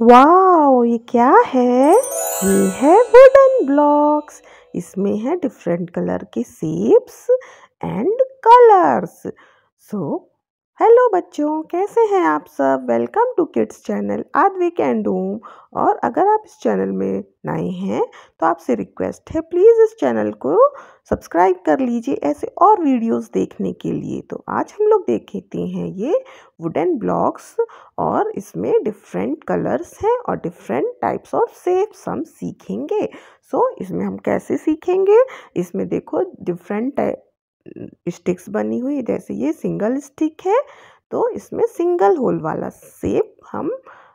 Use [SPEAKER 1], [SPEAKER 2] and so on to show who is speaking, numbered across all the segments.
[SPEAKER 1] Wow, ये क्या है? ये है वुडन ब्लॉक्स इसमें है डिफरेंट कलर के shapes and colours so hello बच्चों कैसे हैं आप सब? वेलकम टू किड्स चैनल आज वी कैन डूम और अगर आप इस चैनल में नए हैं तो आपसे रिक्वेस्ट है प्लीज़ इस चैनल को सब्सक्राइब कर लीजिए ऐसे और वीडियोस देखने के लिए। तो आज हम लोग देखते हैं ये वुडन ब्लॉक्स और इसमें डिफरेंट कलर्स हैं और डिफरेंट टाइप्स ऑफ़ सेप्स हम सीखेंगे। सो so, इसमें हम कैसे सीखेंगे? इसमें देखो डिफरेंट टाइप स्टिक्स बनी हुई जैसे ये सिंगल स्टिक है तो इसमें सिंगल होल वाला सेप हम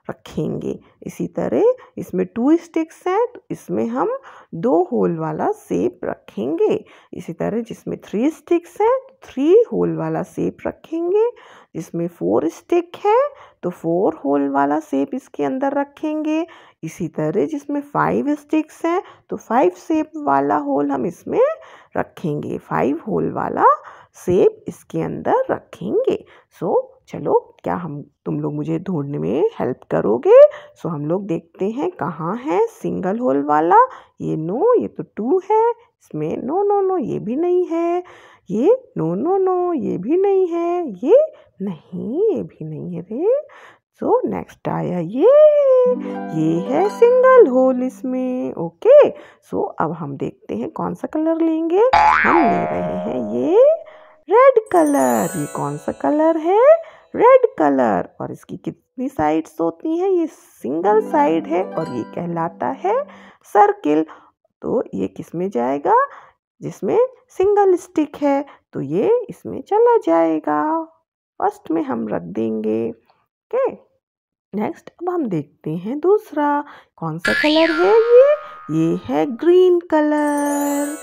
[SPEAKER 1] रखेंगे। इसी तरह इसमें टू स्टिक्स हैं तो इसमें हम दो होल वाला सेप रखेंगे। इसी तरह जिसमें थ्री स्टिक्स हैं तो थ्री होल वाला सेप रखेंगे। जिसमें फोर स्टिक है तो फोर होल वाला सेप इसके अंदर रखेंगे। इसी तरह जिसमें फाइव स्टिक्स हैं तो फाइव सेप वाला होल हम इसमें रखेंगे। फाइव होल वाला सेप इसके अंदर रखेंगे। सो so, चलो, क्या हम, तुम लोग मुझे ढूँढने में हेल्प करोगे? सो हम लोग देखते हैं कहाँ है सिंगल होल वाला। ये नो ये तो टू है। इसमें नो नो नो ये भी नहीं है। ये नो नो नो ये भी नहीं है। ये नहीं, ये भी नहीं है रे। सो नेक्स्ट आया ये। ये है सिंगल होल इसमें। ओके सो अब हम देखते हैं कौन सा कलर लेंगे। हम ले रहे हैं ये रेड कलर ये कौन सा कलर है? Red colour. और इसकी कितनी साइड्स होती हैं? ये सिंगल साइड है और ये कहलाता है सर्किल। तो ये किसमें जाएगा? जिसमें सिंगल स्टिक है। तो ये इसमें चला जाएगा। फ़र्स्ट में हम रख देंगे। ओके। नेक्स्ट अब हम देखते हैं दूसरा। कौन सा कलर है ये? ये है ग्रीन कलर।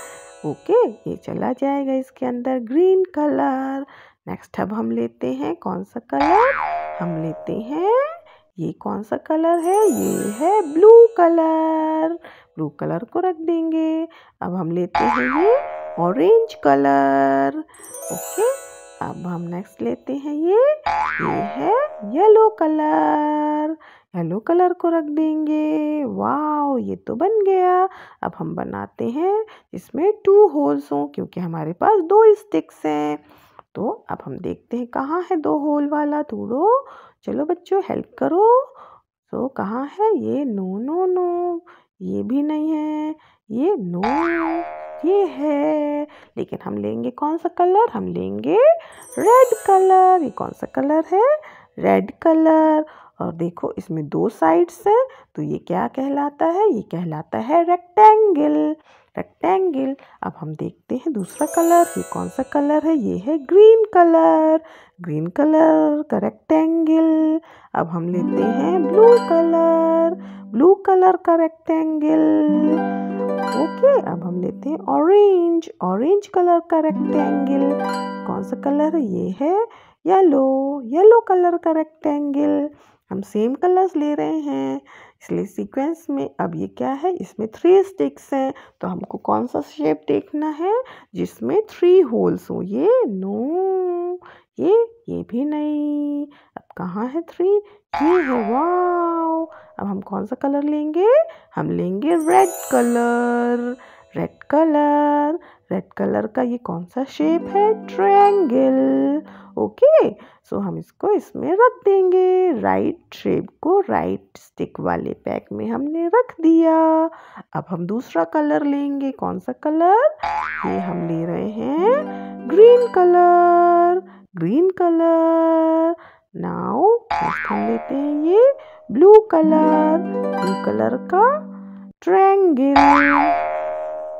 [SPEAKER 1] ओके। ये चला जाएगा इसके अंदर ग्रीन कलर। नेक्स्ट अब हम लेते हैं कौन सा कलर हम लेते हैं, ये कौन सा कलर है? ये है ब्लू कलर ब्लू कलर को रख देंगे। अब हम लेते हैं ये ऑरेंज कलर ओके अब हम नेक्स्ट लेते हैं ये ये है येलो कलर येलो कलर को रख देंगे। वाह ये तो बन गया। अब हम बनाते हैं इसमें टू होल्स हों, क्योंकि हमारे पास दो स्टिक्स हैं। तो अब हम देखते हैं कहाँ है दो होल वाला। थोड़ो चलो बच्चों हेल्प करो। तो कहाँ है? ये नो नो नो। ये भी नहीं है। ये नो, ये है। लेकिन हम लेंगे कौन सा कलर हम लेंगे रेड कलर ये कौन सा कलर है? रेड कलर और देखो, इसमें दो साइड्स हैं। तो ये क्या कहलाता है? ये कहलाता है रेक्टेंगल रेक्टेंगल अब हम देखते हैं दूसरा कलर, ये कौन सा कलर है? ये है ग्रीन कलर। ग्रीन कलर का रेक्टेंगल अब हम लेते हैं ब्लू कलर। ब्लू कलर का रेक्टेंगल ओके, अब हम लेते हैं ऑरेंज ऑरेंज कलर का रेक्टेंगल कौन सा कलर है? ये है येलो येलो कलर का रेक्टेंगल हम सेम कलर्स ले रहे हैं। इसलिए सीक्वेंस में अब ये क्या है? इसमें थ्री स्टिक्स हैं। तो हमको कौन सा शेप देखना है? जिसमें थ्री होल्स हो। ये नो ये ये भी नहीं। अब कहाँ है थ्री ये है वाओ अब हम कौन सा कलर लेंगे? हम लेंगे red colour red colour red colour का ये कौन सा शेप है? Triangle okay? सो हम इसको इसमें रख देंगे। राइट शेप को राइट स्टिक वाले पैक में हमने रख दिया। अब हम दूसरा कलर लेंगे। कौन सा कलर? ये हम ले रहे हैं green colour. Green colour. Now हम लेते हैं ये ब्लू कलर। ब्लू कलर का ट्रायंगल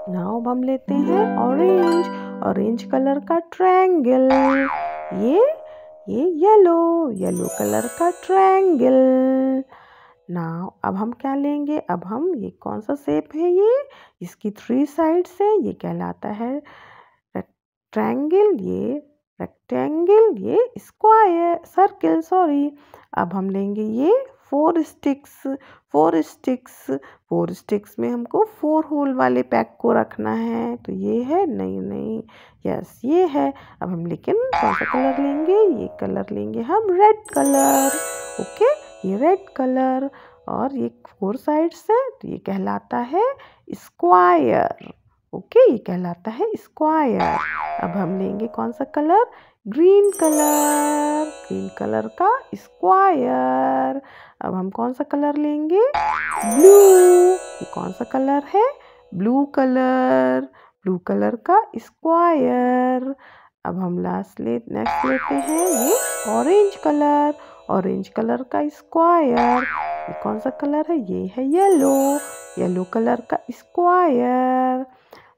[SPEAKER 1] नाउ हम लेते हैं ऑरेंज। ऑरेंज कलर का ट्रायंगल ये ये येलो येलो कलर का ट्रायंगल ना अब हम क्या लेंगे? अब हम, ये कौन सा शेप है ये? इसकी थ्री साइड्स हैं, ये कहलाता है ट्रायंगल ये रेक्टेंगल ये स्क्वायर सर्किल सॉरी अब हम लेंगे ये four sticks four sticks four sticks में हमको फोर होल वाले पैक को रखना है। तो ये है, नहीं नहीं, यस, ये है। अब हम लेकिन कौन सा कलर लेंगे? ये कलर लेंगे हम रेड कलर, ओके? ये रेड कलर और ये फोर साइड्स है तो ये कहलाता है स्क्वायर, ओके? ये कहलाता है स्क्वायर। अब हम लेंगे कौन सा colour? Green colour green colour का स्क्वायर। अब हम कौन सा कलर लेंगे? ब्लू। ये कौन सा कलर है? Blue colour. ब्लू कलर का स्क्वायर। अब हम लास्ट ले नेक्स्ट लेते हैं ये ऑरेंज कलर। ऑरेंज कलर का स्क्वायर। ये कौन सा कलर है? ये है येलो येलो कलर का स्क्वायर।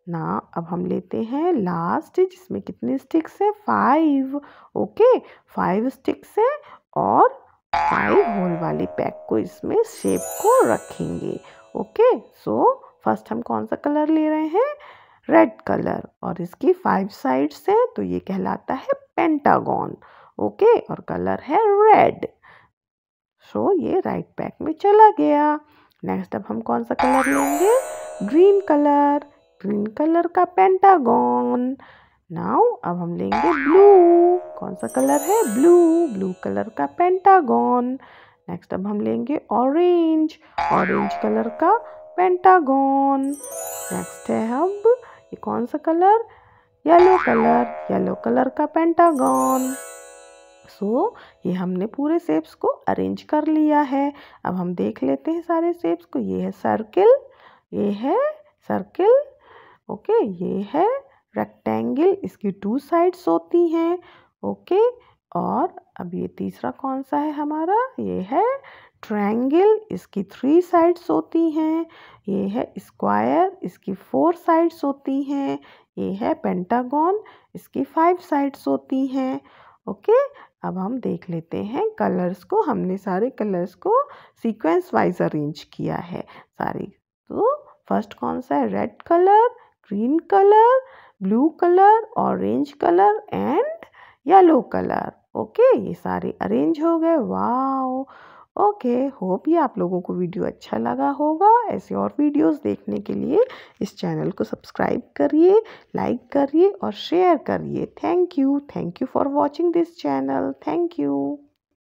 [SPEAKER 1] ना, अब हम लेते हैं लास्ट जिसमें कितने स्टिक्स है? फाइव ओके फाइव स्टिक्स है और फाइव होल वाली पैक को इसमें शेप को रखेंगे ओके सो फ़र्स्ट हम कौन सा कलर ले रहे हैं? रेड कलर और इसकी फाइव साइड्स हैं तो ये कहलाता है पेंटागन ओके और कलर है रेड सो ये राइट पैक में चला गया. नेक्स्ट अब हम कौन सा कलर लेंगे? ग्रीन कलर ग्रीन कलर का पेंटागन। नाउ अब हम लेंगे ब्लू। कौन सा कलर है? ब्लू। ब्लू कलर का पेंटागन। नेक्स्ट अब हम लेंगे ऑरेंज। ऑरेंज कलर का पेंटागन। नेक्स्ट है अब ये कौन सा colour? Yellow colour. Yellow colour का पेंटागॉन। सो so, ये हमने पूरे सेप्स को अरेंज कर लिया है। अब हम देख लेते हैं सारे सेप्स को। ये है सर्किल। ये है सर्किल। ओके, ये है रेक्टेंगल इसकी टू साइड्स होती हैं, ओके, और अब ये तीसरा कौन सा है हमारा? ये है ट्रायंगल इसकी थ्री साइड्स होती हैं, ये है स्क्वायर इसकी फोर साइड्स होती हैं, ये है पेंटागॉन इसकी फाइव साइड्स होती हैं, ओके, अब हम देख लेते हैं कलर्स को, हमने सारे कलर्स को सीक्वेंस वाइज अरेंज किया है, सारी तो फ़र्स्ट कौन सा है? Red colour green color, blue color, orange color and yellow colour okay ये सारे अरेंज हो गए। वाओ ओके होप ये आप लोगों को वीडियो अच्छा लगा होगा। ऐसे और वीडियोस देखने के लिए इस चैनल को सब्सक्राइब करिए लाइक करिए और शेयर करिए। Thank you thank you for watching this channel thank you